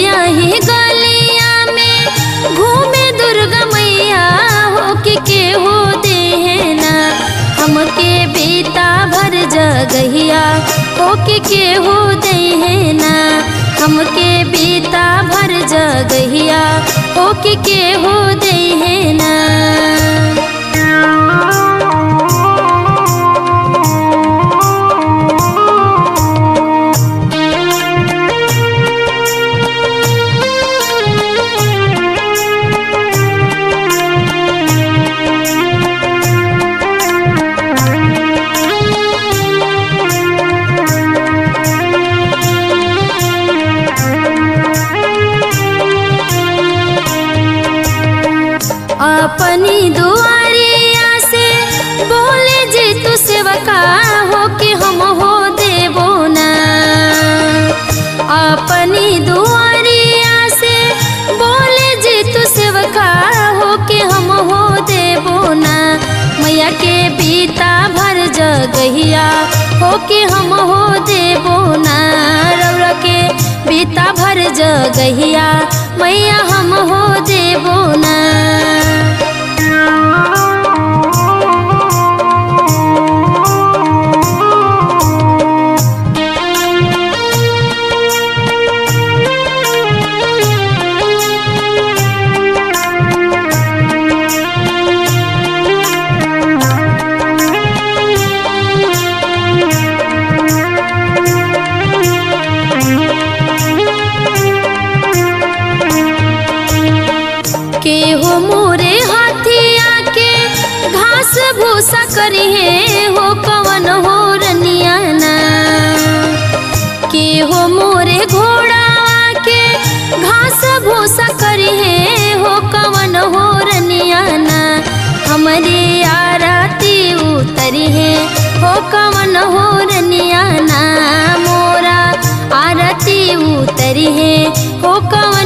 मैया ही गलिया में घूमे दुर्गा मैया हो के के हो देना। हमके बीता भर जगहिया हो के के हो देना। हमके बीता भर जगहिया हो के के हो देना। अपनी दुआरिया से बोले जे, तू सेवका हो के हम हो देबो ना। मैया के बीता भर जगहिया हो के हम हो देबो ना। रौरा के बीता भर जगहिया करी है हो कवन हो रनियाना। के हो मोरे घोड़ा के घास भूसा करी है हो कवन हो रनियाना। हमारे आरती उतरी है हो कवन हो रनियाना। मोरा आरती उतरी है हो कवन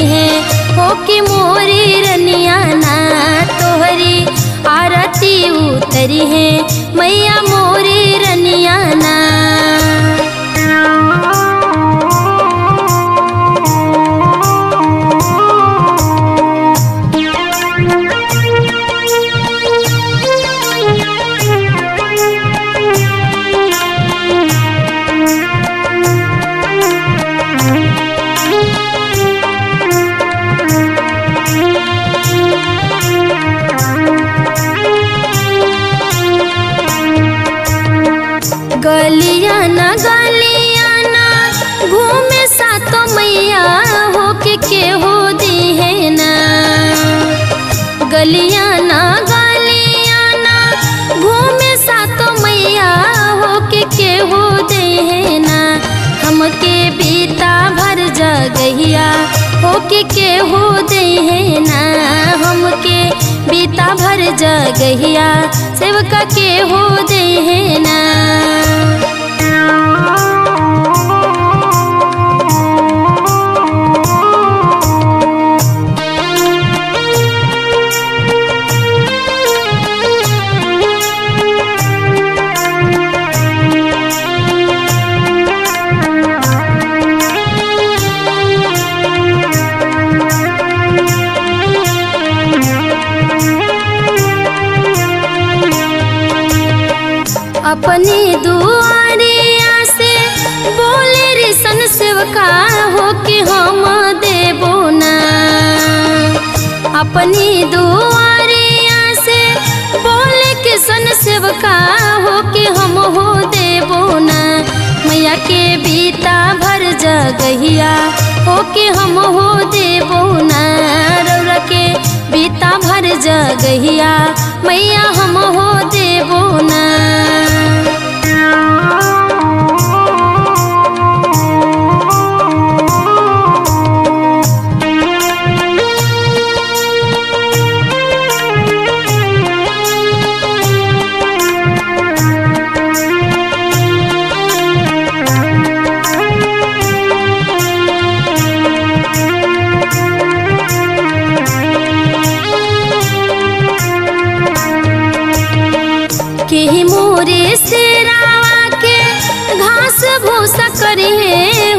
है। कि मोरी रनियाना तोहरी आरती उतरी है। मैया के के हो दे ना हमके बीता भर जगहिया सेवका के हो दे ना अपनी दुआरिया से बोले रे सन सेवका हो कि हम देबो ना। अपनी दुआरिया से बोले के सन सेवका हो कि हम हो देबो ना। मैया के बीता भर जगहिया हो कि हम हो देबो ना। रौरा के बीता भर जगहिया मैया हम हो देबो ना।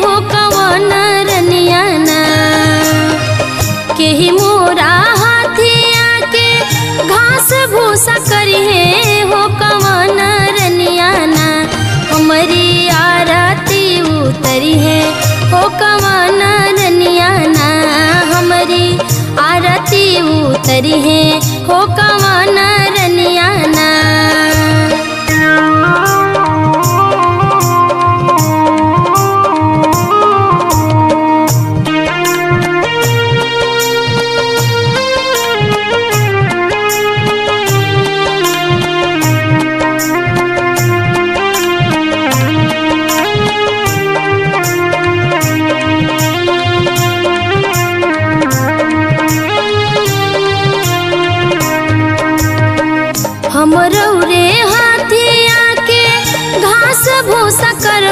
हो केही मोरा हाथिया के घास हो हमारी आरती उतरी है हो हमारी आरती उतरी है हो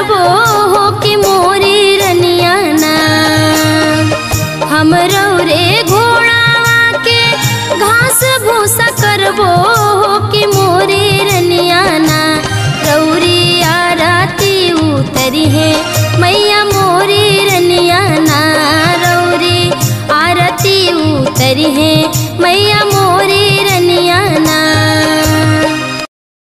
भूसा